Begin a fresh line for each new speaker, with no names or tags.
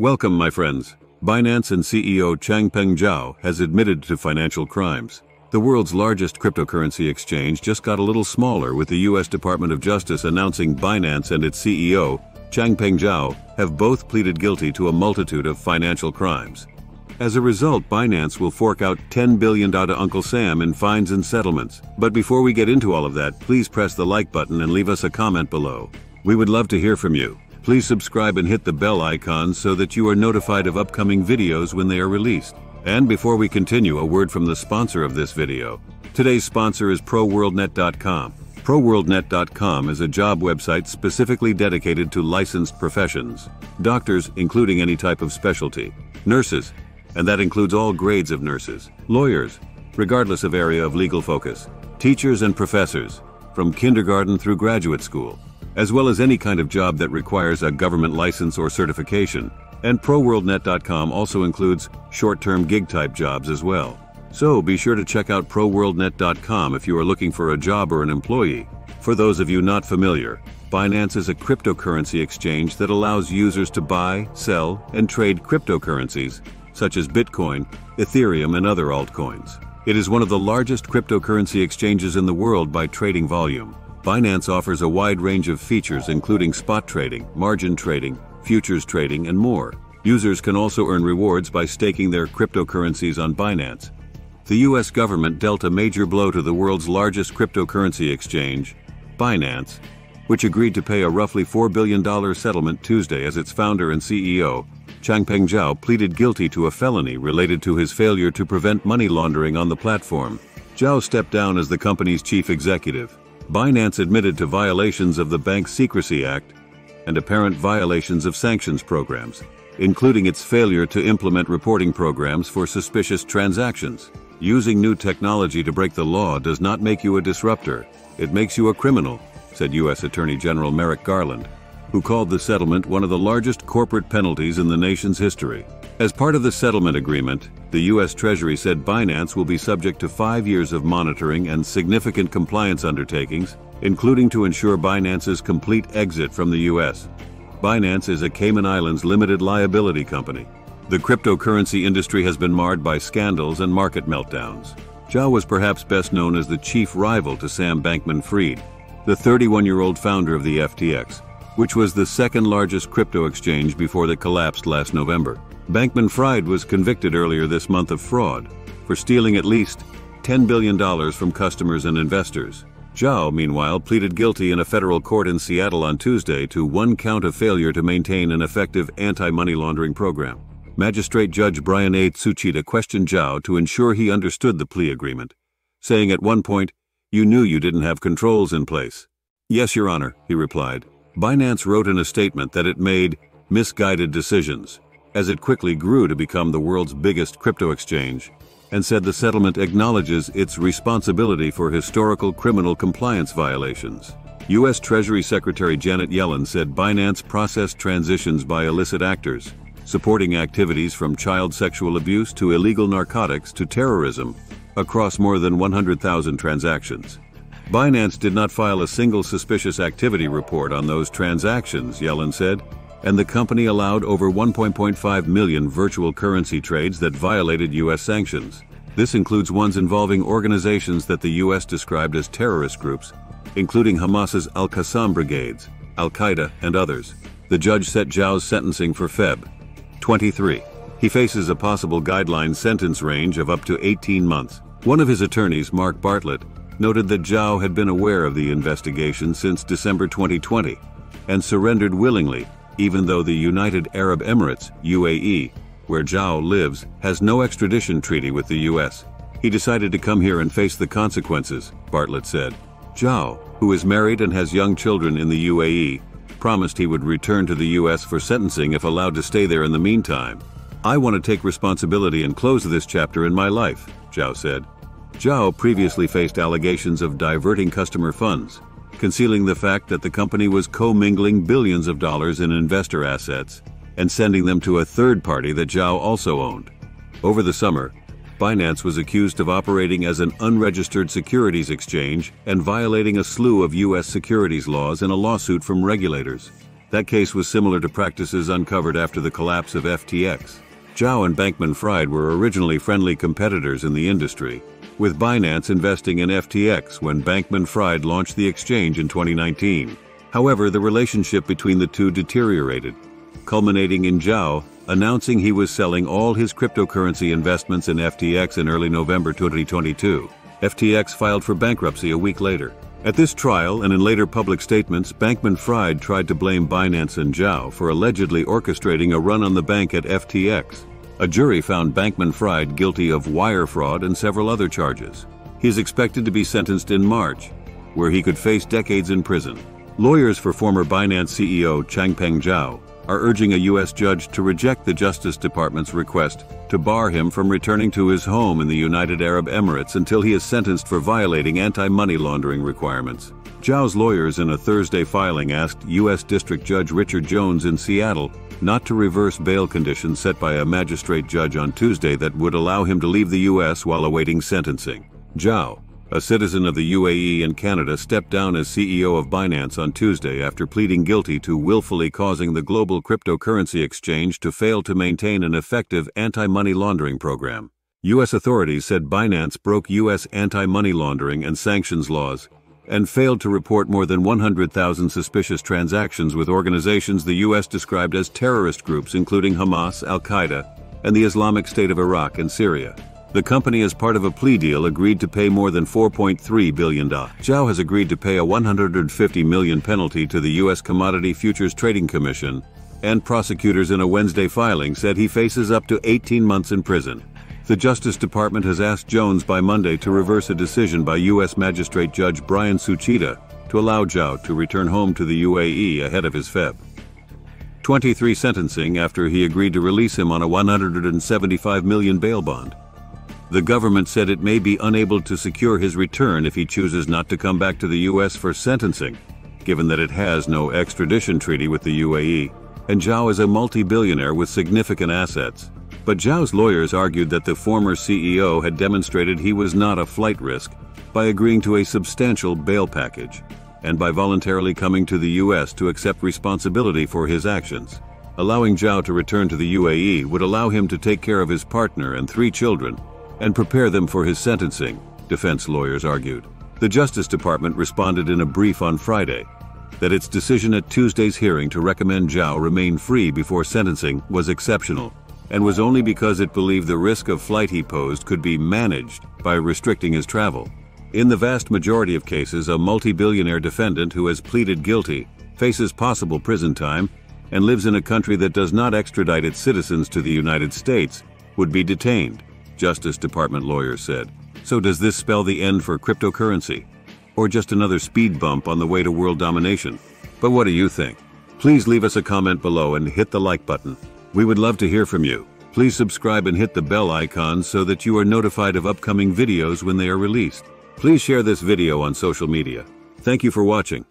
Welcome, my friends. Binance and CEO Changpeng Zhao has admitted to financial crimes. The world's largest cryptocurrency exchange just got a little smaller with the U.S. Department of Justice announcing Binance and its CEO, Changpeng Zhao, have both pleaded guilty to a multitude of financial crimes. As a result, Binance will fork out $10 billion to Uncle Sam in fines and settlements. But before we get into all of that, please press the like button and leave us a comment below. We would love to hear from you. Please subscribe and hit the bell icon so that you are notified of upcoming videos when they are released. And before we continue, a word from the sponsor of this video. Today's sponsor is ProWorldNet.com. ProWorldNet.com is a job website specifically dedicated to licensed professions. Doctors, including any type of specialty. Nurses, and that includes all grades of nurses. Lawyers, regardless of area of legal focus. Teachers and professors, from kindergarten through graduate school as well as any kind of job that requires a government license or certification. And ProWorldNet.com also includes short-term gig-type jobs as well. So be sure to check out ProWorldNet.com if you are looking for a job or an employee. For those of you not familiar, Binance is a cryptocurrency exchange that allows users to buy, sell, and trade cryptocurrencies, such as Bitcoin, Ethereum, and other altcoins. It is one of the largest cryptocurrency exchanges in the world by trading volume. Binance offers a wide range of features including spot trading, margin trading, futures trading, and more. Users can also earn rewards by staking their cryptocurrencies on Binance. The US government dealt a major blow to the world's largest cryptocurrency exchange, Binance, which agreed to pay a roughly $4 billion settlement Tuesday as its founder and CEO, Changpeng Zhao pleaded guilty to a felony related to his failure to prevent money laundering on the platform. Zhao stepped down as the company's chief executive. Binance admitted to violations of the Bank Secrecy Act and apparent violations of sanctions programs, including its failure to implement reporting programs for suspicious transactions. Using new technology to break the law does not make you a disruptor. It makes you a criminal, said U.S. Attorney General Merrick Garland, who called the settlement one of the largest corporate penalties in the nation's history. As part of the settlement agreement, the U.S. Treasury said Binance will be subject to five years of monitoring and significant compliance undertakings, including to ensure Binance's complete exit from the U.S. Binance is a Cayman Islands limited liability company. The cryptocurrency industry has been marred by scandals and market meltdowns. Zhao was perhaps best known as the chief rival to Sam Bankman-Fried, the 31-year-old founder of the FTX, which was the second largest crypto exchange before it collapsed last November. Bankman-Fried was convicted earlier this month of fraud for stealing at least $10 billion from customers and investors. Zhao, meanwhile, pleaded guilty in a federal court in Seattle on Tuesday to one count of failure to maintain an effective anti-money laundering program. Magistrate Judge Brian A. Tsuchida questioned Zhao to ensure he understood the plea agreement, saying at one point, you knew you didn't have controls in place. Yes, Your Honor, he replied. Binance wrote in a statement that it made misguided decisions as it quickly grew to become the world's biggest crypto exchange, and said the settlement acknowledges its responsibility for historical criminal compliance violations. U.S. Treasury Secretary Janet Yellen said Binance processed transitions by illicit actors, supporting activities from child sexual abuse to illegal narcotics to terrorism across more than 100,000 transactions. Binance did not file a single suspicious activity report on those transactions, Yellen said, and the company allowed over 1.5 million virtual currency trades that violated U.S. sanctions. This includes ones involving organizations that the U.S. described as terrorist groups, including Hamas's Al-Qassam brigades, Al-Qaeda, and others. The judge set Zhao's sentencing for Feb. 23. He faces a possible guideline sentence range of up to 18 months. One of his attorneys, Mark Bartlett, noted that Zhao had been aware of the investigation since December 2020 and surrendered willingly even though the United Arab Emirates, UAE, where Zhao lives, has no extradition treaty with the U.S. He decided to come here and face the consequences, Bartlett said. Zhao, who is married and has young children in the UAE, promised he would return to the U.S. for sentencing if allowed to stay there in the meantime. I want to take responsibility and close this chapter in my life, Zhao said. Zhao previously faced allegations of diverting customer funds, concealing the fact that the company was commingling billions of dollars in investor assets and sending them to a third party that Zhao also owned. Over the summer, Binance was accused of operating as an unregistered securities exchange and violating a slew of U.S. securities laws in a lawsuit from regulators. That case was similar to practices uncovered after the collapse of FTX. Zhao and Bankman Fried were originally friendly competitors in the industry, with Binance investing in FTX when Bankman Fried launched the exchange in 2019. However, the relationship between the two deteriorated, culminating in Zhao announcing he was selling all his cryptocurrency investments in FTX in early November 2022. FTX filed for bankruptcy a week later. At this trial and in later public statements, Bankman Fried tried to blame Binance and Zhao for allegedly orchestrating a run on the bank at FTX. A jury found Bankman Fried guilty of wire fraud and several other charges. He is expected to be sentenced in March, where he could face decades in prison. Lawyers for former Binance CEO Changpeng Zhao are urging a U.S. judge to reject the Justice Department's request to bar him from returning to his home in the United Arab Emirates until he is sentenced for violating anti-money laundering requirements. Zhao's lawyers in a Thursday filing asked U.S. District Judge Richard Jones in Seattle not to reverse bail conditions set by a magistrate judge on Tuesday that would allow him to leave the U.S. while awaiting sentencing. Zhao, a citizen of the UAE and Canada stepped down as CEO of Binance on Tuesday after pleading guilty to willfully causing the global cryptocurrency exchange to fail to maintain an effective anti-money laundering program. U.S. authorities said Binance broke U.S. anti-money laundering and sanctions laws and failed to report more than 100,000 suspicious transactions with organizations the U.S. described as terrorist groups including Hamas, Al-Qaeda, and the Islamic State of Iraq and Syria. The company, as part of a plea deal, agreed to pay more than $4.3 billion. Zhao has agreed to pay a 150 million penalty to the U.S. Commodity Futures Trading Commission, and prosecutors in a Wednesday filing said he faces up to 18 months in prison. The Justice Department has asked Jones by Monday to reverse a decision by U.S. Magistrate Judge Brian Tsuchida to allow Zhao to return home to the UAE ahead of his Feb. 23 sentencing after he agreed to release him on a 175 million bail bond. The government said it may be unable to secure his return if he chooses not to come back to the U.S. for sentencing, given that it has no extradition treaty with the UAE, and Zhao is a multi-billionaire with significant assets. But Zhao's lawyers argued that the former CEO had demonstrated he was not a flight risk by agreeing to a substantial bail package and by voluntarily coming to the U.S. to accept responsibility for his actions. Allowing Zhao to return to the UAE would allow him to take care of his partner and three children and prepare them for his sentencing, defense lawyers argued. The Justice Department responded in a brief on Friday that its decision at Tuesday's hearing to recommend Zhao remain free before sentencing was exceptional and was only because it believed the risk of flight he posed could be managed by restricting his travel. In the vast majority of cases, a multi-billionaire defendant who has pleaded guilty faces possible prison time and lives in a country that does not extradite its citizens to the United States would be detained. Justice Department lawyers said. So does this spell the end for cryptocurrency? Or just another speed bump on the way to world domination? But what do you think? Please leave us a comment below and hit the like button. We would love to hear from you. Please subscribe and hit the bell icon so that you are notified of upcoming videos when they are released. Please share this video on social media. Thank you for watching.